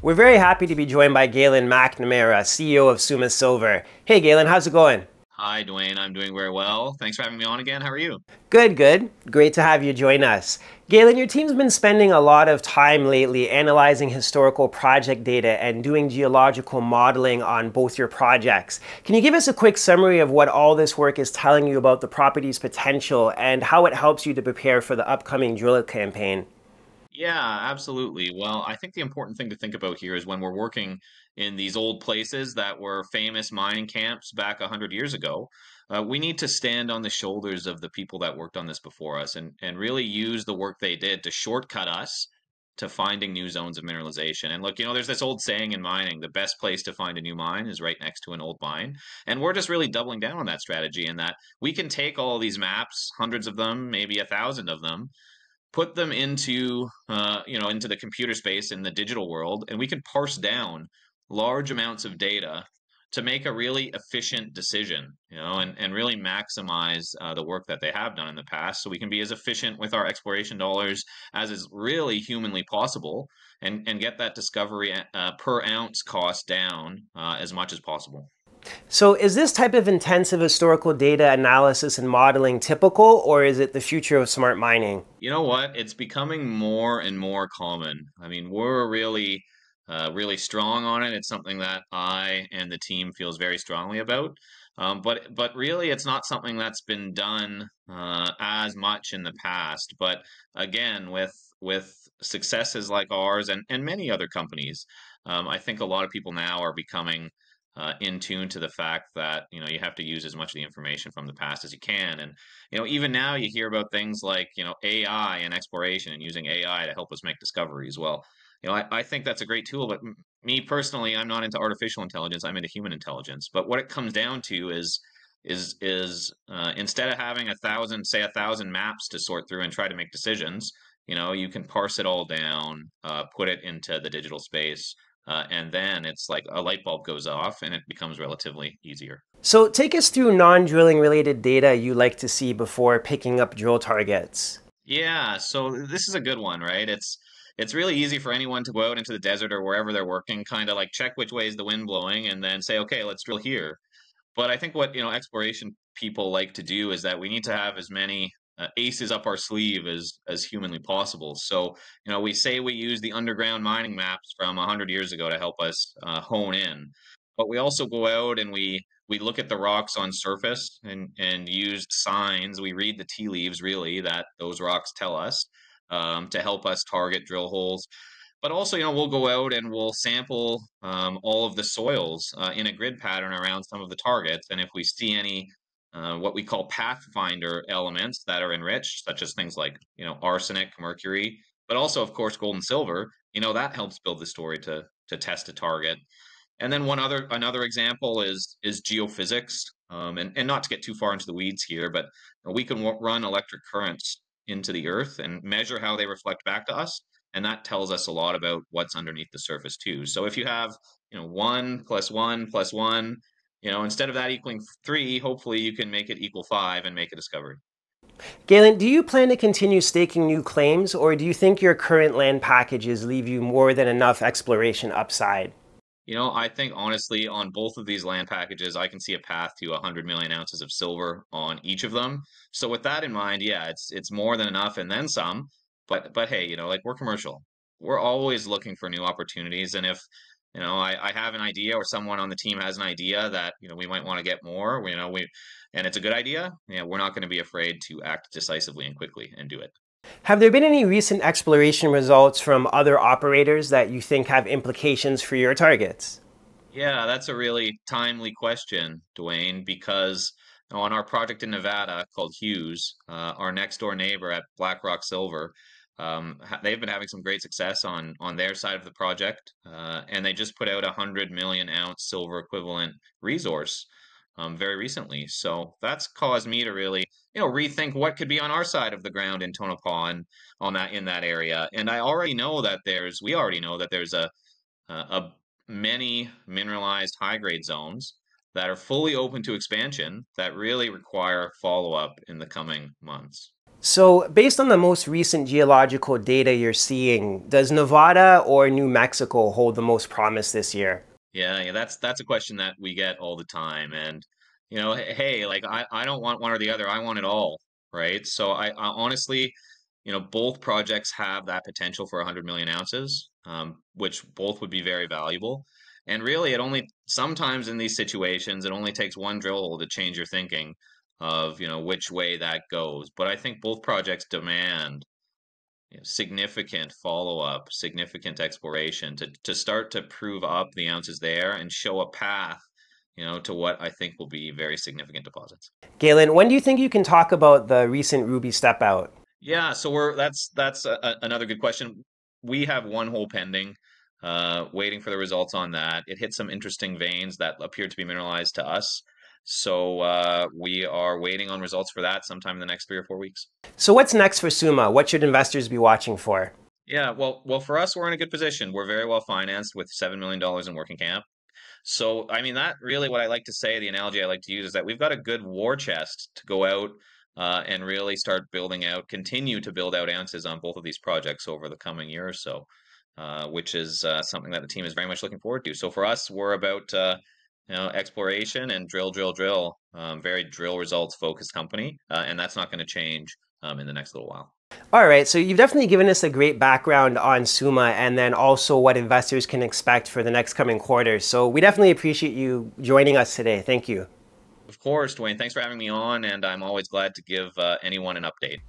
We're very happy to be joined by Galen McNamara, CEO of Summa Silver. Hey, Galen, how's it going? Hi, Dwayne. I'm doing very well. Thanks for having me on again. How are you? Good, good. Great to have you join us. Galen, your team's been spending a lot of time lately analyzing historical project data and doing geological modeling on both your projects. Can you give us a quick summary of what all this work is telling you about the property's potential and how it helps you to prepare for the upcoming drill campaign? Yeah, absolutely. Well, I think the important thing to think about here is when we're working in these old places that were famous mining camps back 100 years ago, uh, we need to stand on the shoulders of the people that worked on this before us and, and really use the work they did to shortcut us to finding new zones of mineralization. And look, you know, there's this old saying in mining the best place to find a new mine is right next to an old mine. And we're just really doubling down on that strategy in that we can take all these maps, hundreds of them, maybe a thousand of them, put them into uh, you know into the computer space in the digital world and we can parse down large amounts of data to make a really efficient decision you know and, and really maximize uh, the work that they have done in the past. So we can be as efficient with our exploration dollars as is really humanly possible and and get that discovery uh, per ounce cost down uh, as much as possible so is this type of intensive historical data analysis and modeling typical, or is it the future of smart mining? You know what? It's becoming more and more common. I mean, we're really, uh, really strong on it. It's something that I and the team feels very strongly about. Um, but but really, it's not something that's been done uh, as much in the past. But again, with with successes like ours and, and many other companies, um, I think a lot of people now are becoming uh, in tune to the fact that you know you have to use as much of the information from the past as you can. And you know even now you hear about things like you know ai and exploration and using ai to help us make discoveries well. You know i, I think that's a great tool but me personally i'm not into artificial intelligence. I'm into human intelligence. But what it comes down to is is is uh, instead of having a thousand say a thousand maps to sort through and try to make decisions you know you can parse it all down uh, put it into the digital space uh, and then it's like a light bulb goes off and it becomes relatively easier. So, take us through non drilling related data you like to see before picking up drill targets. Yeah, so this is a good one, right? It's it's really easy for anyone to go out into the desert or wherever they're working, kind of like check which way is the wind blowing, and then say, okay, let's drill here. But I think what you know exploration people like to do is that we need to have as many uh, aces up our sleeve as as humanly possible. So you know, we say we use the underground mining maps from hundred years ago to help us uh, hone in, but we also go out and we we look at the rocks on surface and and use signs. We read the tea leaves really that those rocks tell us um, to help us target drill holes. But also, you know, we'll go out and we'll sample um, all of the soils uh, in a grid pattern around some of the targets, and if we see any uh, what we call pathfinder elements that are enriched, such as things like you know arsenic, mercury, but also of course gold and silver. You know that helps build the story to to test a target. And then one other another example is is geophysics, um, and and not to get too far into the weeds here, but we can w- run electric currents into the earth and measure how they reflect back to us, and that tells us a lot about what's underneath the surface too. So if you have you know one plus one plus one you know, instead of that equaling three, hopefully you can make it equal five and make a discovery. Galen, do you plan to continue staking new claims, or do you think your current land packages leave you more than enough exploration upside? You know, I think honestly, on both of these land packages, I can see a path to 100 million ounces of silver on each of them. So with that in mind, yeah, it's it's more than enough and then some. But but hey, you know, like we're commercial. We're always looking for new opportunities, and if you know, I, I have an idea or someone on the team has an idea that, you know, we might want to get more, you know, we, and it's a good idea. Yeah, we're not going to be afraid to act decisively and quickly and do it. Have there been any recent exploration results from other operators that you think have implications for your targets? Yeah, that's a really timely question, Dwayne, because on our project in Nevada called Hughes, uh, our next door neighbor at Blackrock Silver, um, they've been having some great success on on their side of the project, uh, and they just put out a hundred million ounce silver equivalent resource um, very recently. So that's caused me to really, you know, rethink what could be on our side of the ground in Tonopah and on that in that area. And I already know that there's, we already know that there's a a, a many mineralized high grade zones that are fully open to expansion that really require follow up in the coming months. So, based on the most recent geological data you're seeing, does Nevada or New Mexico hold the most promise this year? Yeah, yeah, that's that's a question that we get all the time, and you know, hey, like I I don't want one or the other, I want it all, right? So I, I honestly, you know, both projects have that potential for 100 million ounces, um, which both would be very valuable. And really, it only sometimes in these situations, it only takes one drill hole to change your thinking of you know which way that goes. But I think both projects demand you know, significant follow up, significant exploration to to start to prove up the ounces there and show a path, you know, to what I think will be very significant deposits. Galen, when do you think you can talk about the recent Ruby step out? Yeah, so we're that's that's a, another good question. We have one hole pending, uh, waiting for the results on that. It hit some interesting veins that appeared to be mineralized to us. So uh, we are waiting on results for that sometime in the next three or four weeks. So what's next for Summa? What should investors be watching for? Yeah, well, well, for us, we're in a good position. We're very well financed with seven million dollars in working cap. So, I mean, that really what I like to say, the analogy I like to use is that we've got a good war chest to go out uh, and really start building out, continue to build out ounces on both of these projects over the coming year or so, uh, which is uh, something that the team is very much looking forward to. So, for us, we're about uh, you know, exploration and drill, drill, drill. Um, very drill results focused company, uh, and that's not going to change um, in the next little while. All right, so you've definitely given us a great background on Summa and then also what investors can expect for the next coming quarters. So we definitely appreciate you joining us today. Thank you. Of course, Dwayne. Thanks for having me on, and I'm always glad to give uh, anyone an update.